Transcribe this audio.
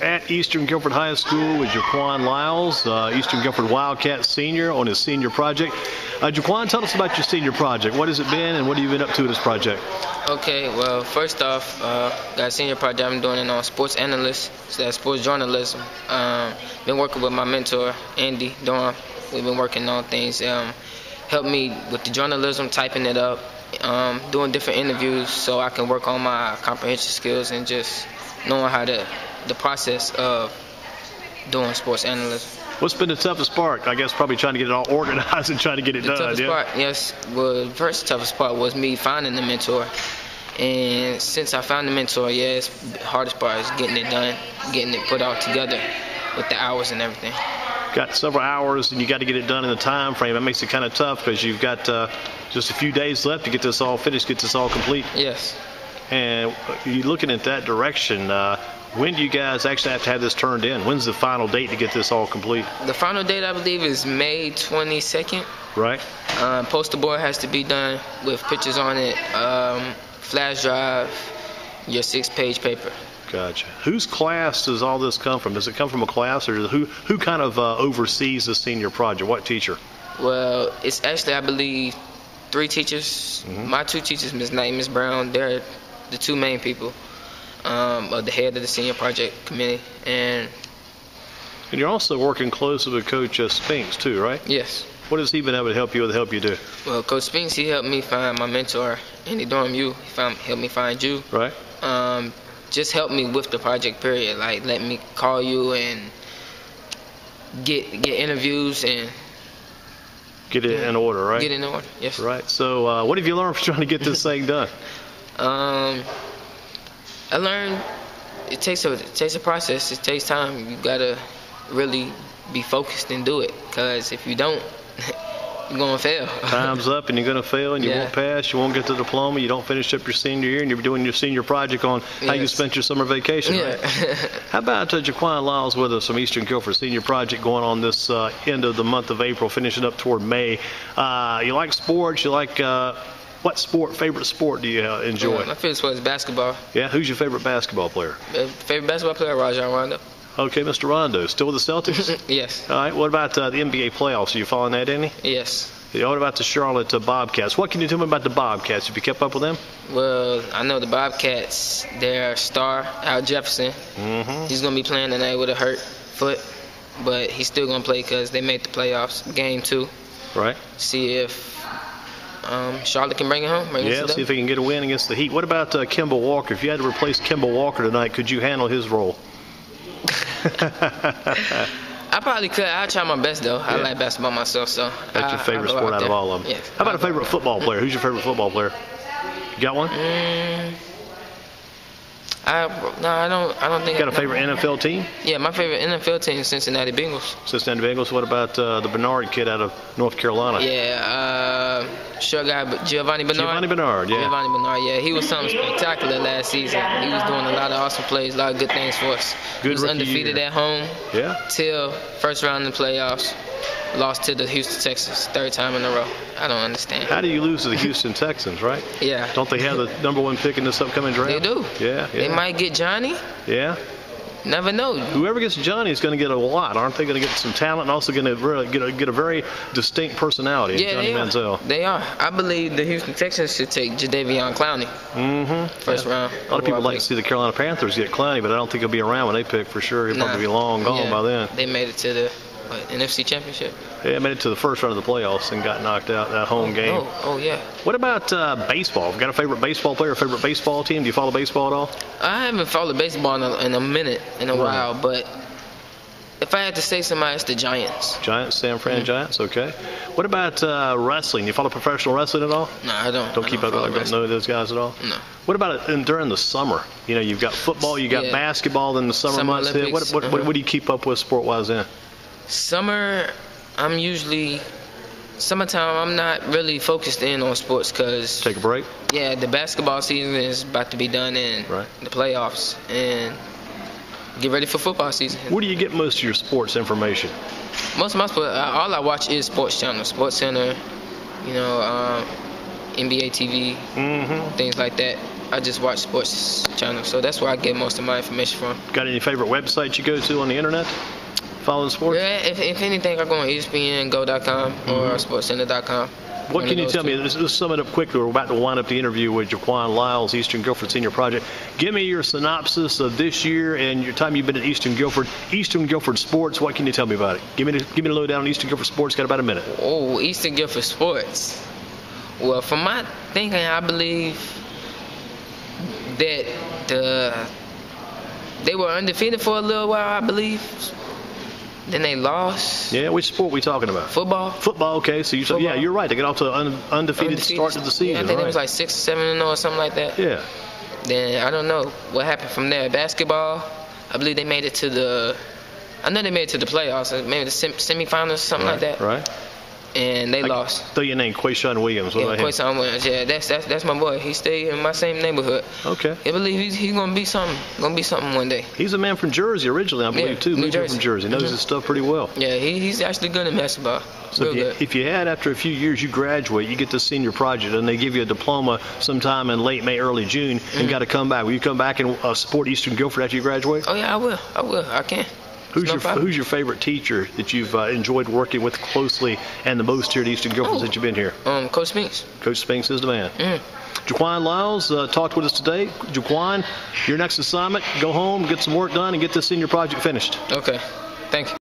at Eastern Guilford High School with Jaqwan Lyles, uh, Eastern Guilford Wildcat senior on his senior project. Uh, Jaqwan, tell us about your senior project. What has it been and what have you been up to with this project? Okay, well, first off, uh, got a senior project I'm doing it on sports analyst, so that's sports journalism. Um, been working with my mentor, Andy Durham. We've been working on things. Um, helped me with the journalism, typing it up, um, doing different interviews so I can work on my comprehension skills and just knowing how to the process of doing sports analyst. What's been the toughest part? I guess probably trying to get it all organized and trying to get it the done. Toughest yeah? part, yes, well, the first toughest part was me finding the mentor. And since I found the mentor, yes, the hardest part is getting it done, getting it put all together with the hours and everything. Got several hours and you got to get it done in the time frame. That makes it kind of tough because you've got uh, just a few days left to get this all finished, get this all complete. Yes. And you're looking at that direction. Uh, when do you guys actually have to have this turned in? When's the final date to get this all complete? The final date, I believe, is May 22nd. Right. Um, poster board has to be done with pictures on it, um, flash drive, your six-page paper. Gotcha. Whose class does all this come from? Does it come from a class, or who who kind of uh, oversees the senior project? What teacher? Well, it's actually, I believe, three teachers. Mm-hmm. My two teachers, Ms. Knight and Ms. Brown, they're the two main people um, of the head of the senior project committee, and and you're also working closely with Coach uh, Spinks too, right? Yes. What has he been able to help you with? Help you do? Well, Coach Spinks, he helped me find my mentor, Andy Durham. You, he found, helped me find you. Right. Um, just help me with the project period. Like let me call you and get get interviews and get it in order, right? Get it in order. Yes. Right. So, uh, what have you learned from trying to get this thing done? Um, I learned it takes a it takes a process. It takes time. You gotta really be focused and do it. Cause if you don't, you're gonna fail. Time's up, and you're gonna fail, and you Yeah. won't pass. You won't get the diploma. You don't finish up your senior year, and you're doing your senior project on how you spent your summer vacation. yeah. Right? How about uh, Jaqwan Lyles with us from Eastern Guilford Senior Project going on this uh, end of the month of April, finishing up toward May. Uh, you like sports? You like uh, what sport? Favorite sport do you uh, enjoy? My favorite sport is basketball. Yeah, who's your favorite basketball player? Uh, Favorite basketball player, Rajon Rondo. Okay, Mr. Rondo, still with the Celtics. yes. All right. What about uh, the NBA playoffs? Are you following that any? Yes. Yeah, What about the Charlotte uh, Bobcats? What can you tell me about the Bobcats? Have you kept up with them? Well, I know the Bobcats. Their star, Al Jefferson. Mm-hmm. He's gonna be playing tonight with a hurt foot, but he's still gonna play because they made the playoffs. Game two. Right. See if um, Charlotte can bring it home. Bring Yeah. See if they can get a win against the Heat. What about uh, Kemba Walker? If you had to replace Kemba Walker tonight, could you handle his role? I probably could. I'll try my best though. I Yeah. like basketball myself, so That's I- your favorite sport out of all of them. Yes. How about I'll a favorite football player? Who's your favorite football player? You got one? Mm, I no, I don't. I don't think. You got a favorite NFL team? Yeah, my favorite NFL team is Cincinnati Bengals. Cincinnati Bengals. What about uh, the Bernard kid out of North Carolina? Yeah, uh, sure guy, but Giovanni Bernard. Giovanni Bernard, yeah. Giovanni Bernard, yeah, he was something spectacular last season. He was doing a lot of awesome plays, a lot of good things for us. Good he was undefeated year. at home Yeah. till first round in the playoffs. Lost to the Houston Texans, third time in a row. I don't understand. How do you lose to the Houston Texans, right? Yeah. Don't they have the number one pick in this upcoming draft? They do. Yeah, yeah. They might get Johnny. Yeah. Never know. Whoever gets Johnny is going to get a lot, aren't they? Going to get some talent and also going to really get a, get a very distinct personality. in Yeah, Johnny they Manziel. are. They are. I believe the Houston Texans should take Jadeveon Clowney Mm-hmm. first round. A lot of people like to see the Carolina Panthers get Clowney, but I don't think he'll be around when they pick for sure. He'll Nah. probably be long gone Yeah. by then. They made it to the what, NFC Championship. Yeah, made it to the first round of the playoffs and got knocked out that home game. Oh, oh yeah. What about uh, baseball? Got a favorite baseball player, favorite baseball team? Do you follow baseball at all? I haven't followed baseball in a, in a minute, in a Right. while, but if I had to say somebody, it's the Giants. Giants, San Fran Mm-hmm. Giants. Okay. What about uh, wrestling? You follow professional wrestling at all? No, I don't. Don't I keep up. follow Don't know those guys at all. No. What about it in, during the summer? You know, you've got football, you got Yeah. basketball, then the summer, Summer months hit. What, Olympics, what, what, uh-huh. what do you keep up with sport-wise then? Summer, I'm usually summertime. I'm not really focused in on sports because Take a break. yeah, the basketball season is about to be done in Right. the playoffs and get ready for football season. Where do you get most of your sports information? Most of my sport, uh, all I watch is Sports Channel, Sports Center, you know, um, NBA TV, Mm-hmm. things like that. I just watch sports channels, so that's where I get most of my information from. Got any favorite websites you go to on the internet? Following sports? Yeah, if, if anything, I go on ESPNGo.com mm-hmm. or SportsCenter.com. What can you tell me? Let's, let's sum it up quickly. We're about to wind up the interview with Jaqwan Lyles, Eastern Guilford Senior Project. Give me your synopsis of this year and your time you've been at Eastern Guilford. Eastern Guilford sports. What can you tell me about it? Give me the, give me the lowdown on Eastern Guilford sports. Got about a minute. Oh, Eastern Guilford Sports. Well, from my thinking, I believe that the they were undefeated for a little while. I believe. Then they lost. Yeah, which sport we talking about? Football. Football. Okay, so you said yeah, you're right. They got off to an un, undefeated, start to the season. Yeah, I think right. it was like six, seven, and oh, or something like that. yeah. Then I don't know what happened from there. Basketball, I believe they made it to the. I know they made it to the playoffs, maybe the sem- semifinals, something like that. Right. And they lost. Throw your name, Quayshawn Williams. What Yeah, about him? Quayshawn Williams. Yeah, that's that's that's my boy. He stayed in my same neighborhood. Okay. I believe he's, he's gonna be something. Gonna be something one day. He's a man from Jersey originally, I believe, Yeah, too. New Moved Jersey. from Jersey. Knows Mhm. his stuff pretty well. Yeah, he, he's actually good at basketball. So if you, if you had, after a few years, you graduate, you get the senior project, and they give you a diploma sometime in late May, early June, Mm-hmm. and got to come back. Will you come back and uh, support Eastern Guilford after you graduate? Oh yeah, I will. I will. I can. Who's no your problem. Who's your favorite teacher that you've uh, enjoyed working with closely and the most here at Eastern Guilford Oh. since you've been here? Um, Coach Spinks. Coach Spinks is the man. Mm. Jaqwan Lyles uh, talked with us today. Jaqwan, your next assignment, go home, get some work done, and get this senior project finished. Okay. Thank you.